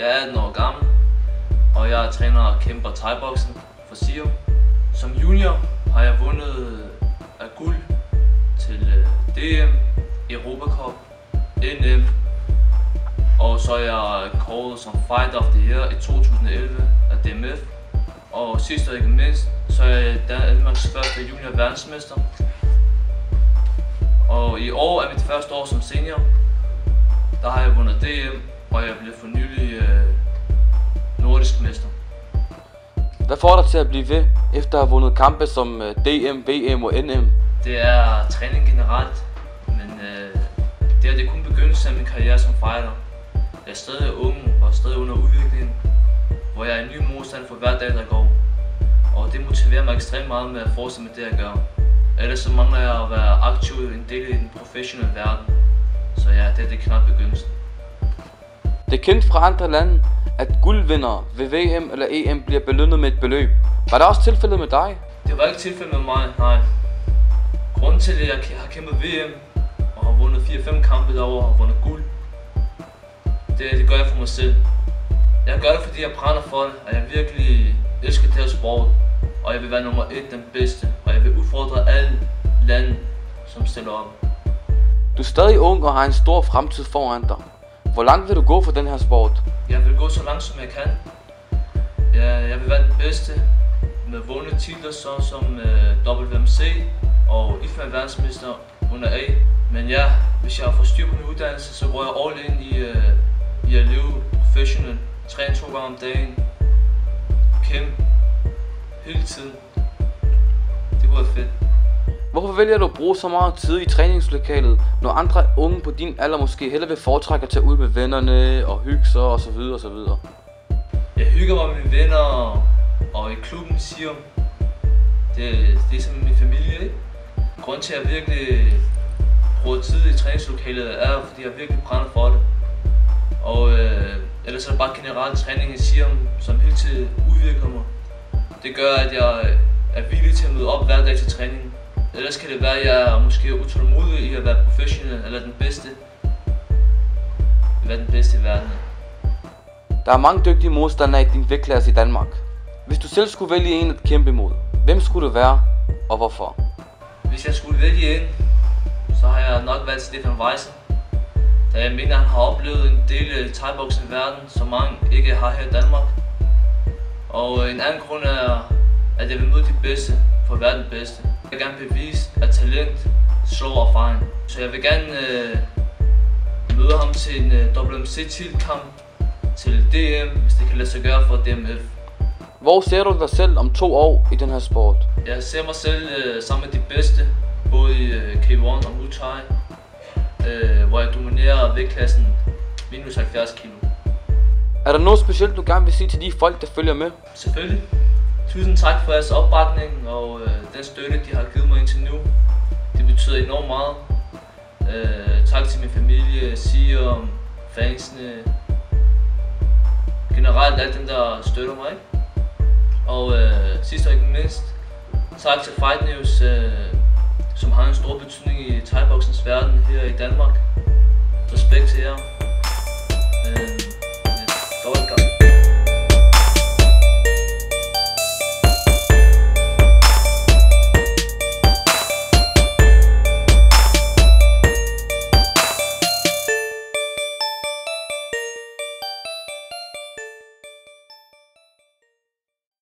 Jeg er 18 år gammel, og jeg træner og kæmper thai-boksen for SIO. Som junior har jeg vundet af guld til øh, DM, Europa Cup, NM, og så er jeg kåret som Fight of the Year i 2011 af DMF. Og sidst og ikke mindst, så er jeg Danmarks første junior verdensmester. Og i år er mit første år som senior. Der har jeg vundet DM, og jeg blev for nylig øh, nordisk mester. Hvad får dig til at blive ved, efter at have vundet kampe som øh, DM, VM og NM? Det er træning generelt, men øh, det er det kun begyndelsen af min karriere som fighter. Jeg er stadig ung og stadig under udvikling, hvor jeg er en ny modstand for hver dag, der går. Og det motiverer mig ekstremt meget med at fortsætte med det, jeg gør. Ellers så mangler jeg at være aktiv en del i den professionelle verden. Så ja, det er det knap begyndelsen. Det er kendt fra andre lande, at guldvindere ved VM eller EM bliver belønnet med et beløb. Var det også tilfældet med dig? Det var ikke tilfældet med mig, nej. Grunden til, at jeg har kæmpet VM og har vundet 4-5 kampe derovre og vundet guld, det, det gør jeg for mig selv. Jeg gør det, fordi jeg brænder for det, og jeg virkelig elsker det her sport. Og jeg vil være nummer et, den bedste. Og jeg vil udfordre alle lande, som stiller op. Du er stadig ung og har en stor fremtid foran dig. Hvor langt vil du gå for den her sport? Jeg vil gå så langt, som jeg kan. Jeg, jeg vil være den bedste med vundet titler så, som øh, uh, WMC og IFMA verdensmester under A. Men ja, hvis jeg får styr på min uddannelse, så går jeg all in i, uh, i at leve professionelt. Træne to gange om dagen. Kæmpe. Hele tiden. Hvorfor vælger du at bruge så meget tid i træningslokalet, når andre unge på din alder måske hellere vil foretrække at tage ud med vennerne og hygge sig osv. osv.? Jeg hygger mig med mine venner og i klubben siger, Det, det er som min familie, ikke? Grunden til, at jeg virkelig bruger tid i træningslokalet, er, fordi jeg virkelig brænder for det. Og øh, ellers er det bare generelt træning i Siam, som hele tiden udvirker mig. Det gør, at jeg øh, er villig til at møde op hver dag til træning. Ellers kan det være, at jeg er måske utålmodig i at være professionel eller den bedste. Være den bedste i verden. Der er mange dygtige modstandere i din vægtklasse i Danmark. Hvis du selv skulle vælge en at kæmpe imod, hvem skulle det være, og hvorfor? Hvis jeg skulle vælge en, så har jeg nok valgt Stefan Weiser. Da jeg mener, han har oplevet en del af thai i verden, som mange ikke har her i Danmark. Og en anden grund er, at jeg vil møde de bedste for at være den bedste. Jeg vil gerne bevise, at talent slår erfaring. Så jeg vil gerne øh, møde ham til en øh, WMC-tilkamp til DM, hvis det kan lade sig gøre for DMF. Hvor ser du dig selv om to år i den her sport? Jeg ser mig selv øh, sammen med de bedste, både i øh, K1 og Muay Thai, øh, hvor jeg dominerer vægtklassen minus 70 kilo. Er der noget specielt, du gerne vil sige til de folk, der følger med? Selvfølgelig. Tusind tak for jeres opbakning og øh, den støtte, de har givet mig indtil nu. Det betyder enormt meget. Øh, tak til min familie, Sium, fansene, generelt alle dem, der støtter mig. Ikke? Og øh, sidst og ikke mindst, tak til Fight News, øh, som har en stor betydning i thai verden her i Danmark.